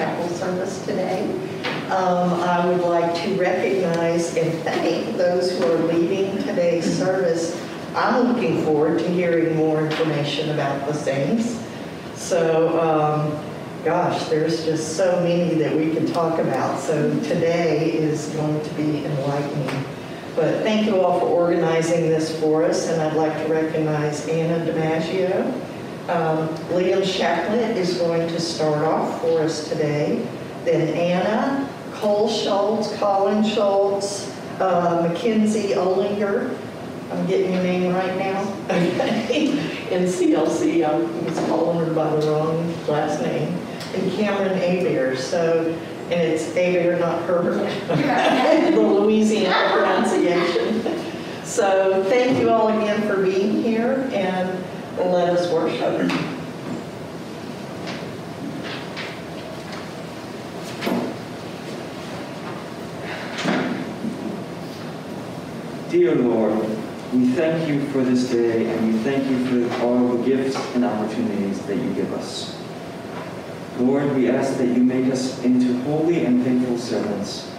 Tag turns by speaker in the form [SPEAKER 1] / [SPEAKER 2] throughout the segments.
[SPEAKER 1] chapel service today. Um, I would like to recognize and thank those who are leading today's service. I'm looking forward to hearing more information about the saints. So, um, gosh, there's just so many that we can talk about. So today is going to be enlightening. But thank you all for organizing this for us, and I'd like to recognize Anna DiMaggio. Um, Liam Shacklett is going to start off for us today. Then Anna, Cole Schultz, Colin Schultz, uh, Mackenzie Olinger. I'm getting your name right now. Okay. And CLC, I was calling her by the wrong last name. And Cameron Abear. So, and it's Abear, not Herbert. the Louisiana pronunciation. So thank you all again for being here and let us worship.
[SPEAKER 2] Dear Lord, we thank you for this day and we thank you for all the gifts and opportunities that you give us. Lord, we ask that you make us into holy and faithful servants,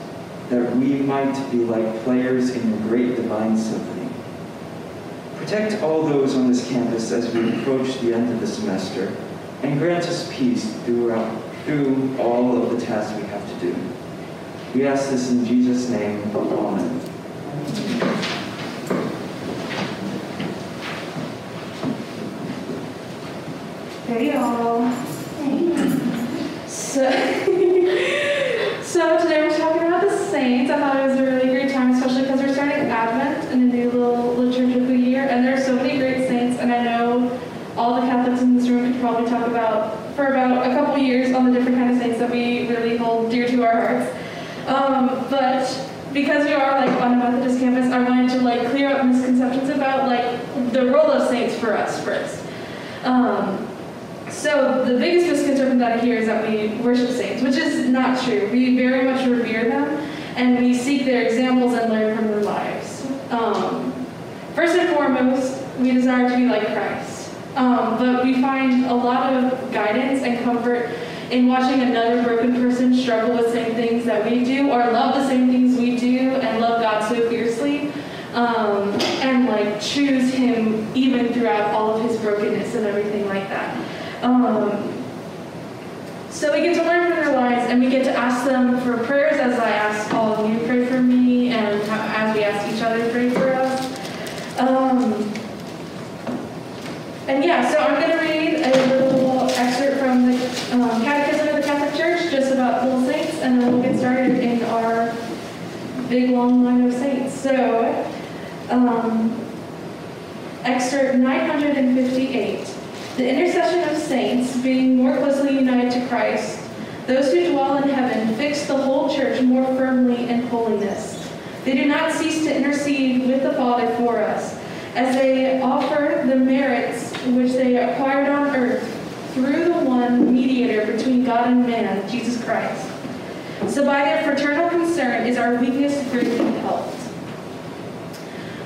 [SPEAKER 2] that we might be like players in your great divine symphony. Protect all those on this campus as we approach the end of the semester, and grant us peace throughout, through all of the tasks we have to do. We ask this in Jesus' name. Amen.
[SPEAKER 3] Hey y'all. So, so today we're talking about the saints. I thought it was a really great time, especially because we're starting Advent in a new little liturgical year, and there are so many great saints. And I know all the Catholics in this could talk about for about a couple years on the different kind of saints that we really hold dear to our hearts. Um, but because we are like on a Methodist campus, I wanted to like clear up misconceptions about like the role of saints for us first. Um, so the biggest misconception that I hear is that we worship saints, which is not true. We very much revere them, and we seek their examples and learn from their lives. Um, first and foremost, we desire to be like Christ. Um, but we find a lot of guidance and comfort in watching another broken person struggle with the same things that we do, or love the same things we do, and love God so fiercely, um, and like choose Him even throughout all of His brokenness and everything like that. Um, so we get to learn from their lives, and we get to ask them for prayers, as I ask all of you to pray for me, and as we ask each other to pray for us. Um, and yeah, so I'm going to read a little excerpt from the um, Catechism of the Catholic Church, just about little saints, and then we'll get started in our big long line of saints. So, um, excerpt 958. The intercession of saints, being more closely united to Christ, those who dwell in heaven fix the whole church more firmly in holiness. They do not cease to intercede with the Father for us, as they offer the merits which they acquired on earth through the one mediator between God and man, Jesus Christ. So by their fraternal concern is our weakness greatly helped.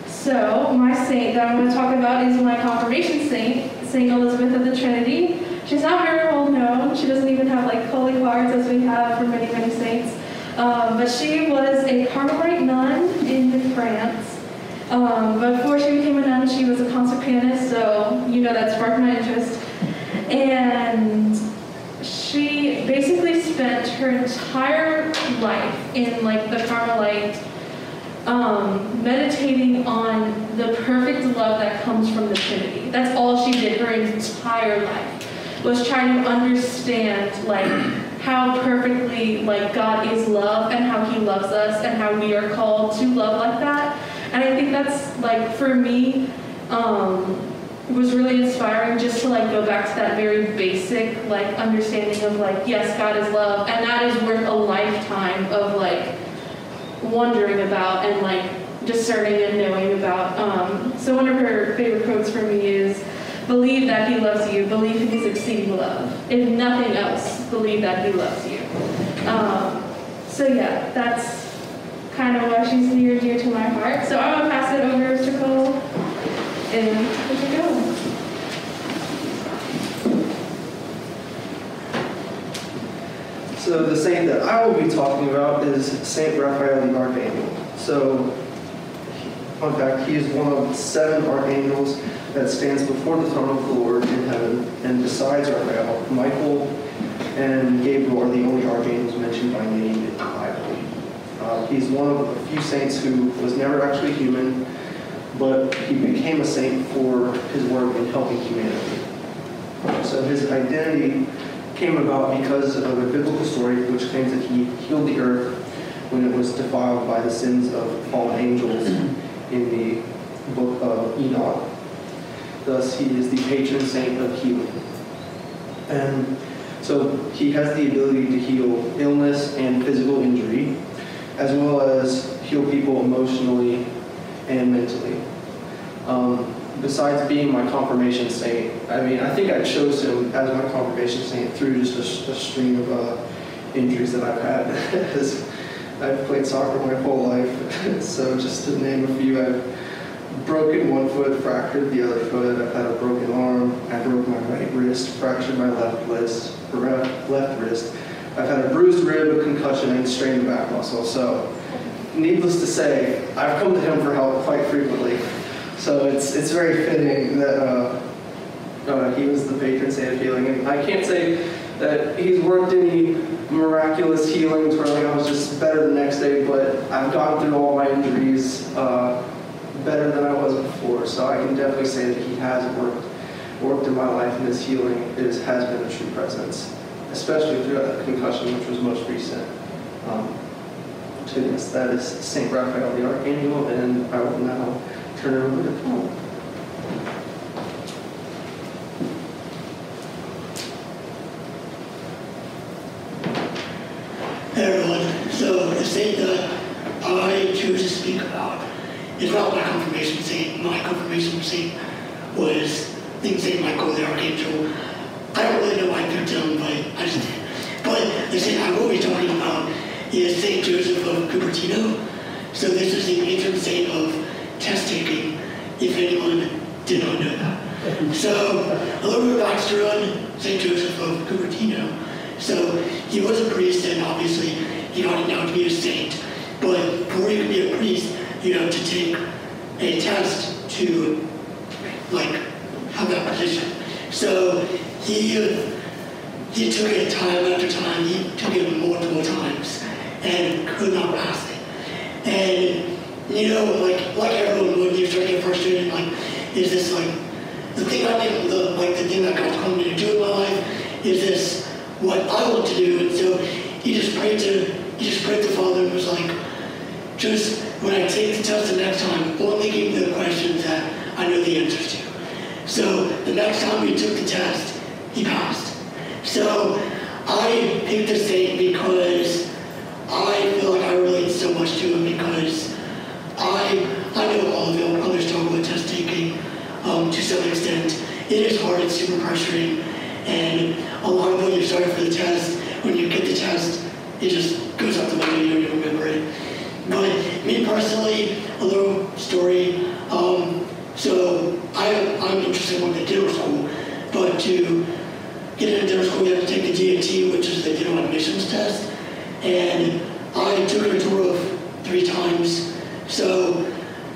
[SPEAKER 3] So, my saint that I'm going to talk about is my confirmation saint, St. Elizabeth of the Trinity. She's not very well known. She doesn't even have like holy cards as we have for many, many saints. Um, but she was a Carmelite nun in France. Um, before she became a nun, she was a concert pianist, so you know that sparked my interest. And she basically spent her entire life in like the Carmelite um, meditating on the perfect love that comes from the Trinity. That's all she did her entire life, was trying to understand like how perfectly like God is love and how He loves us and how we are called to love like that. And I think that's like for me. Um, was really inspiring just to like go back to that very basic like understanding of like yes god is love and that is worth a lifetime of like wondering about and like discerning and knowing about. Um, so one of her favorite quotes for me is, believe that he loves you, believe in his exceeding love. If nothing else, believe that he loves you. Um, so yeah, that's kind of why she's near dear to my heart. So I'm gonna pass it over to Cole, and here we go.
[SPEAKER 4] So the saint that I will be talking about is Saint Raphael the Archangel. So, fact, he is one of seven archangels that stands before the throne of the Lord in heaven. And besides Raphael, Michael and Gabriel are the only archangels mentioned by name in the Bible. Uh, he's one of a few saints who was never actually human, but he became a saint for his work in helping humanity. So his identity came about because of a biblical story which claims that he healed the earth when it was defiled by the sins of fallen angels in the book of Enoch. Thus, he is the patron saint of healing. And so he has the ability to heal illness and physical injury, as well as heal people emotionally and mentally. Um, besides being my confirmation saint, I mean, I think I chose him as my confirmation saint through just a, a string of uh, injuries that I've had. I've played soccer my whole life, so just to name a few, I've broken one foot, fractured the other foot, I've had a broken arm, I broke my right wrist, fractured my left wrist, left wrist. I've had a bruised rib, a concussion, and strained back muscle. So, needless to say, I've come to him for help quite frequently. So it's it's very fitting that uh, uh, he was the patron saint of healing. And I can't say that he's worked any miraculous healings where like I was just better the next day, but I've gone through all my injuries uh, better than I was before. So I can definitely say that he has worked worked in my life, and his healing is has been a true presence, especially through that concussion, which was most recent. Um, to this, that is Saint Raphael the Archangel, and I will now turn it over to Paul.
[SPEAKER 5] Hey everyone, so the saint that I choose to speak about is not my confirmation saint. My confirmation saint was named Saint Michael the Archangel. I don't really know why I picked him, but I just did. But the saint I will be talking about is Saint Joseph of Cupertino. So this is the patron saint of test taking, if anyone did not know that. So a little bit of backstory on Saint Joseph of Cupertino. So he was a priest, and obviously he it now to be a saint. But before you can be a priest, you have to take a test to, like, have that position. So he he took it time after time. He took it multiple times and could not pass it. And you know, like like everyone would, you start to get frustrated. Like, is this like the thing I did? The like the thing that God's calling me to do in my life? Is this what I want to do? And so he just prayed to just prayed to Father and was like, just when I take the test the next time, only give me the questions that I know the answers to. So the next time he took the test, he passed. So I picked the saint because I feel like I relate so much to him because I I know all of you others struggle with test taking um, to some extent. It is hard, it's super frustrating, and a lot of when you start for the test, when you get the test, it just goes you don't even remember it. But me personally, a little story. Um, so I, I'm interested in going to dental school, but to get into dental school, you have to take the DAT, which is the dental admissions test. And I took it a total of three times. So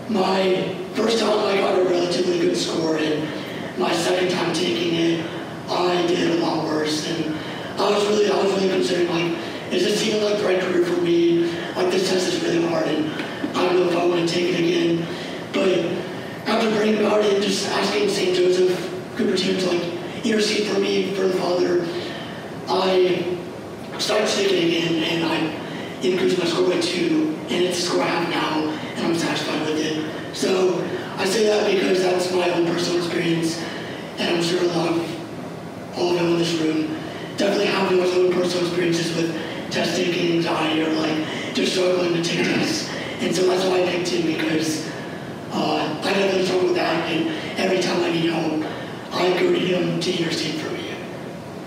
[SPEAKER 5] my first time I got a relatively good score, and my second time taking it, I did a lot worse. And I was really, I was really concerned, like, is this even like the right career for me? Like this test is really hard, and I don't know if I want to take it again. But after praying about it, just asking St. Joseph Cupertino to like intercede for me, for the Father, I started taking again, and I increased my score by two, and it's the score I have now, and I'm satisfied with it. So I say that because that's my own personal experience, and I'm sure a lot of all of you in this room definitely have your own personal experiences with test taking anxiety or like just struggling to take tests. And so that's why I picked him because uh, I definitely struggle with that, and every time I need help, I go to him to intercede for me.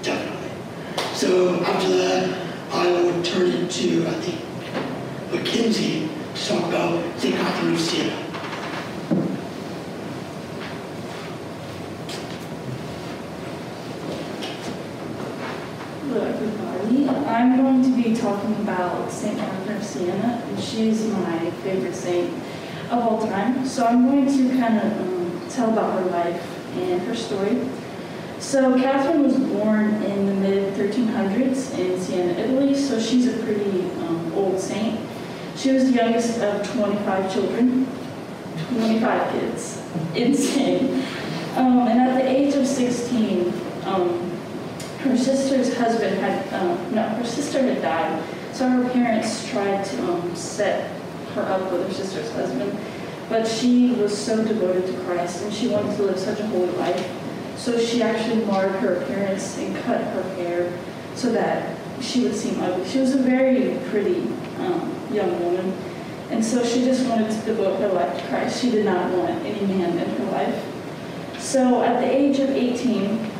[SPEAKER 5] Definitely. So after that, I would turn it to, I think, Mackenzie to talk about St. Catherine of Siena.
[SPEAKER 3] Look,
[SPEAKER 6] everybody. I'm going to be talking about St. Catherine of Siena, and she's my favorite saint of all time. So I'm going to kind of um, tell about her life and her story. So Catherine was born in the mid 1300s in Siena, Italy. So she's a pretty um, old saint. She was the youngest of 25 children, 25 kids. Insane. Um, and at the age of 16, um, her sister's husband had, um, no, her sister had died. So her parents tried to um, set her up with her sister's husband. But she was so devoted to Christ and she wanted to live such a holy life. So she actually marred her appearance and cut her hair so that she would seem ugly. She was a very pretty um, young woman. And so she just wanted to devote her life to Christ. She did not want any man in her life. So at the age of 18,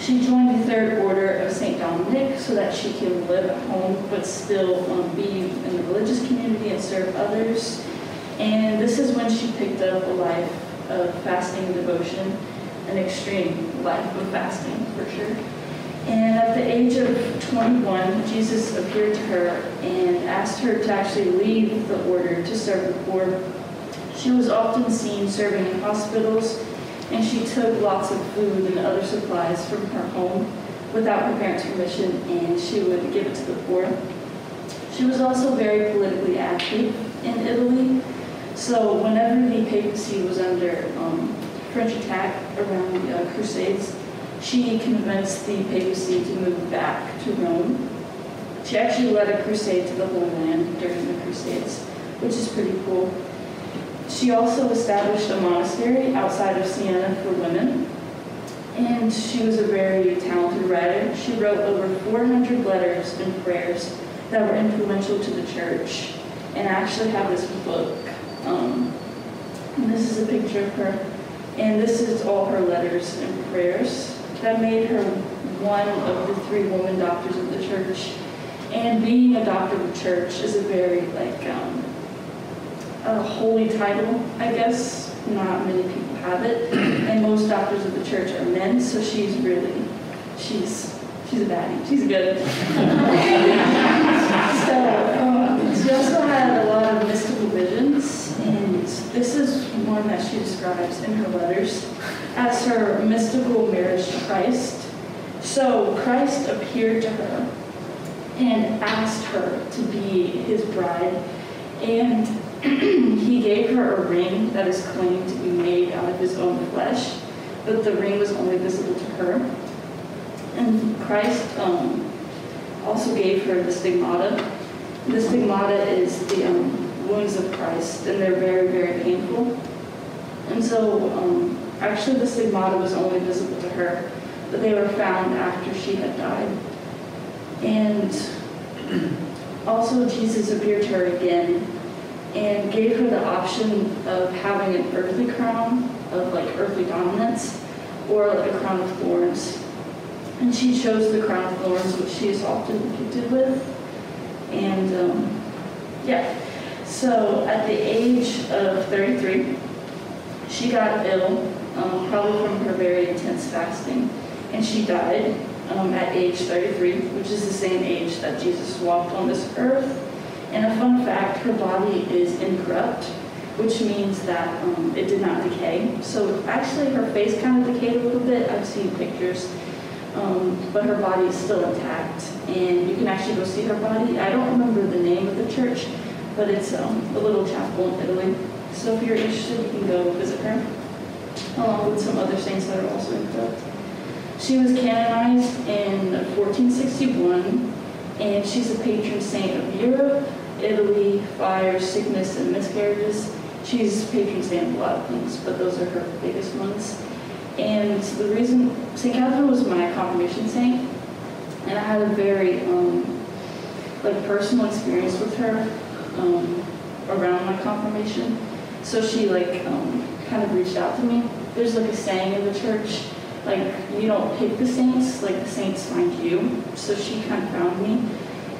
[SPEAKER 6] she joined the Third Order of St. Dominic so that she can live at home but still um, be in the religious community and serve others. And this is when she picked up a life of fasting and devotion, an extreme life of fasting for sure. And at the age of 21, Jesus appeared to her and asked her to actually leave the order to serve the poor. She was often seen serving in hospitals, and she took lots of food and other supplies from her home without her parents' permission, and she would give it to the poor. She was also very politically active in Italy, so whenever the papacy was under um, French attack around the uh, Crusades, she convinced the papacy to move back to Rome. She actually led a crusade to the Holy Land during the Crusades, which is pretty cool. She also established a monastery outside of Siena for women, and she was a very talented writer. She wrote over 400 letters and prayers that were influential to the church, and I actually have this book. Um, and this is a picture of her, and this is all her letters and prayers that made her one of the three woman doctors of the church. And being a doctor of the church is a very like um, a holy title, I guess. Not many people have it, and most doctors of the church are men. So she's really, she's she's a baddie. She's a good. so um, she also had a lot of mystical visions, and this is one that she describes in her letters as her mystical marriage to Christ. So Christ appeared to her and asked her to be his bride, and he gave her a ring that is claimed to be made out of his own flesh, but the ring was only visible to her. And Christ um, also gave her the stigmata. The stigmata is the um, wounds of Christ, and they're very, very painful. And so, um, actually, the stigmata was only visible to her, but they were found after she had died. And also, Jesus appeared to her again and gave her the option of having an earthly crown of like earthly dominance or like a crown of thorns. And she chose the crown of thorns, which she is often depicted with. And um, yeah, so at the age of 33, she got ill, um, probably from her very intense fasting, and she died um, at age 33, which is the same age that Jesus walked on this earth. And a fun fact, her body is incorrupt, which means that um, it did not decay. So actually her face kind of decayed a little bit. I've seen pictures. Um, but her body is still intact. And you can actually go see her body. I don't remember the name of the church, but it's um, a little chapel in Italy. So if you're interested, you can go visit her, along with some other saints that are also incorrupt. She was canonized in 1461, and she's a patron saint of Europe, Italy, fire, sickness, and miscarriages. She's patron saint of a lot of things, but those are her biggest ones. And the reason, St. Catherine was my confirmation saint, and I had a very, um, like, personal experience with her um, around my confirmation. So she, like, um, kind of reached out to me. There's, like, a saying in the church, like, you don't pick the saints, like, the saints find you. So she kind of found me.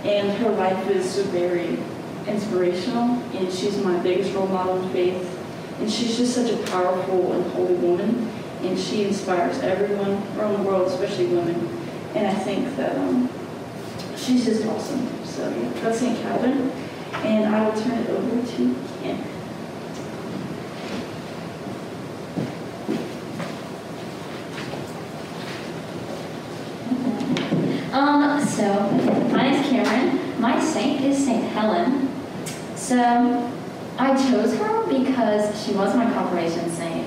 [SPEAKER 6] And her life is so very inspirational, and she's my biggest role model in faith. And she's just such a powerful and holy woman, and she inspires everyone around the world, especially women. And I think that um, she's just awesome. So yeah, that's St. Calvin. And I will turn it over to Ken.
[SPEAKER 7] So, my name's Cameron. My saint is Saint Helen. So, I chose her because she was my confirmation saint,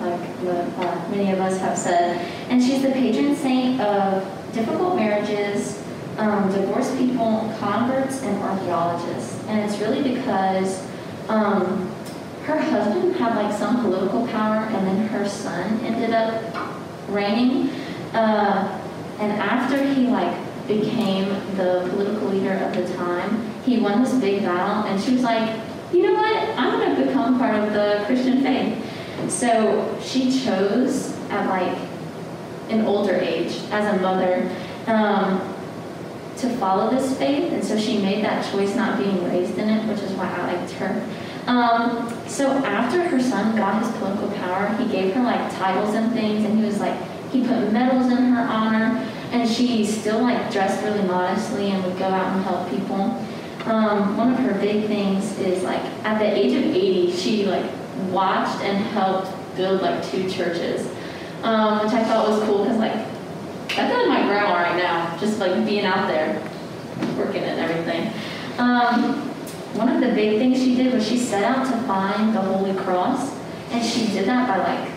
[SPEAKER 7] like uh, many of us have said. And she's the patron saint of difficult marriages, um, divorced people, converts, and archaeologists. And it's really because um, her husband had like some political power, and then her son ended up reigning. Uh, and after he like became the political leader of the time, he won this big battle, and she was like, you know what? I'm going to become part of the Christian faith. So she chose at like an older age as a mother um, to follow this faith, and so she made that choice not being raised in it, which is why I liked her. Um, so after her son got his political power, he gave her like titles and things, and he was like, he put medals in her honor, and she still like dressed really modestly and would go out and help people. Um, one of her big things is like at the age of 80, she like watched and helped build like two churches, um, which I thought was cool because like that's like my grandma right now, just like being out there working and everything. Um, one of the big things she did was she set out to find the Holy Cross, and she did that by like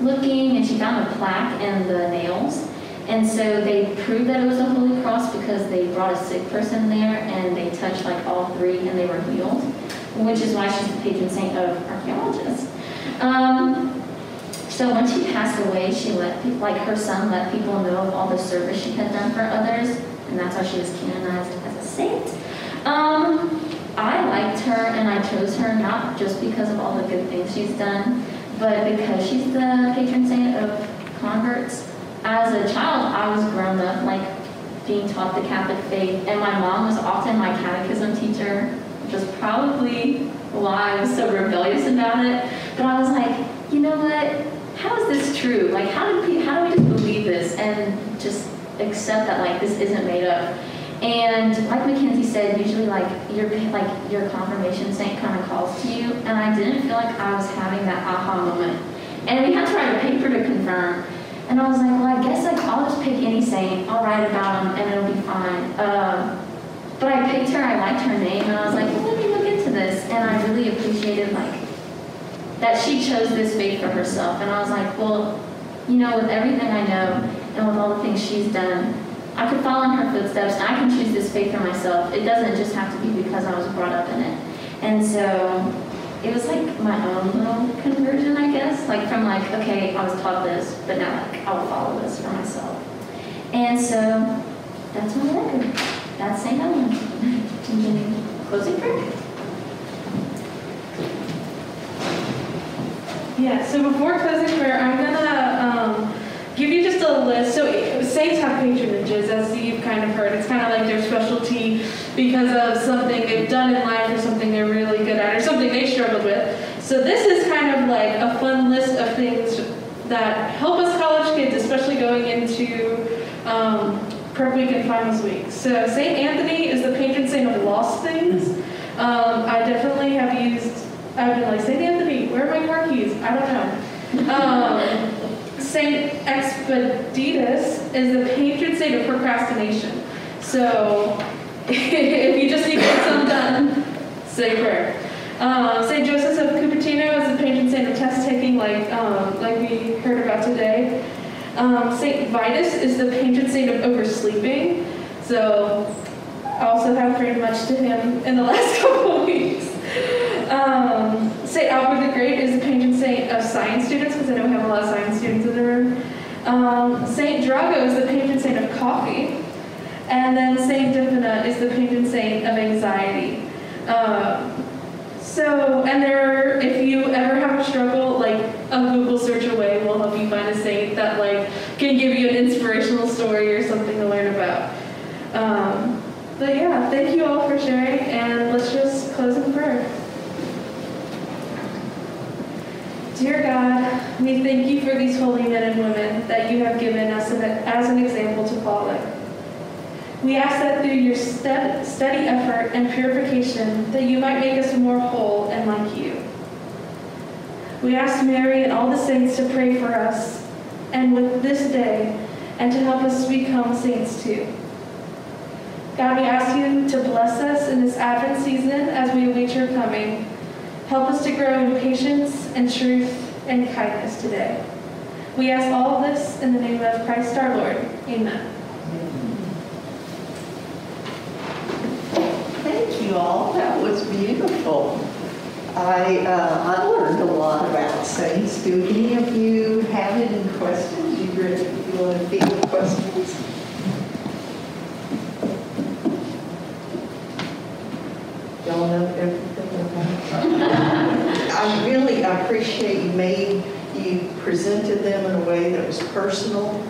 [SPEAKER 7] looking, and she found a plaque in the nails. And so they proved that it was a Holy Cross because they brought a sick person there and they touched like all three and they were healed, which is why she's the patron saint of archaeologists. Um, so when she passed away, she let people, like her son let people know of all the service she had done for others, and that's how she was canonized as a saint. Um, I liked her and I chose her not just because of all the good things she's done, but because she's the patron saint of converts. As a child, I was grown up like being taught the Catholic faith, and my mom was often my catechism teacher, which is probably why I was so rebellious about it. But I was like, you know what? How is this true? Like, how do we, how do we just believe this and just accept that like this isn't made up? And like Mackenzie said, usually like your like your confirmation saint kind of calls to you, and I didn't feel like I was having that aha moment. And we had to write a paper to confirm. And I was like, well, I guess like I'll just pick any saint. I'll write about them and it'll be fine. Um, but I picked her. I liked her name, and I was like, well, let me look into this. And I really appreciated like that she chose this faith for herself. And I was like, well, you know, with everything I know and with all the things she's done, I could follow in her footsteps and I can choose this faith for myself. It doesn't just have to be because I was brought up in it. And so it was like my own little conversion, I guess. Like from like, okay, I was taught this, but now like I will follow this for myself. And so that's my record. That's St. Helen. Closing prayer.
[SPEAKER 3] Yeah, so before closing prayer, I'm gonna um, give you just a list. So saints have patronages, as you've kind of heard. It's kind of like their specialty because of something they've done in life or something they're really good at or something they struggled with. So this is kind of like a fun list of things that help us college kids, especially going into um, prep week and finals week. So St. Anthony is the patron saint of lost things. Um, I definitely have used, I've been like, St. Anthony, where are my car keys? I don't know. Um, Saint Expeditus is the patron saint of procrastination. So if you just need to get something done, say prayer. Um, saint Joseph of Cupertino is the patron saint of test taking, like um, like we heard about today. Um, saint Vitus is the patron saint of oversleeping. So I also have prayed much to him in the last couple of weeks. Um, St. Albert the Great is the patron saint of science students, because I know we have a lot of science students in the room. Um, saint Drogo is the patron saint of coffee. And then Saint Dymphna is the patron saint of anxiety. Um, so, and there, if you ever have a struggle, like a Google search away will help you find a saint that like can give you an inspirational story or something to learn about. Um, but yeah, thank you all for sharing, and let's just close in prayer. Dear God, we thank you for these holy men and women that you have given us as an example to follow. We ask that through your steady effort and purification, that you might make us more whole and like you. We ask Mary and all the saints to pray for us and with this day and to help us become saints too. God, we ask you to bless us in this Advent season as we await your coming. Help us to grow in patience and truth and kindness today. We ask all this in the name of Christ our Lord. Amen.
[SPEAKER 1] Thank you all, that was beautiful. I, uh, I learned a lot about saints. Do any of you have any questions? You you want to field questions? Y'all know everything about I really appreciate you made, presented them in a way that was personal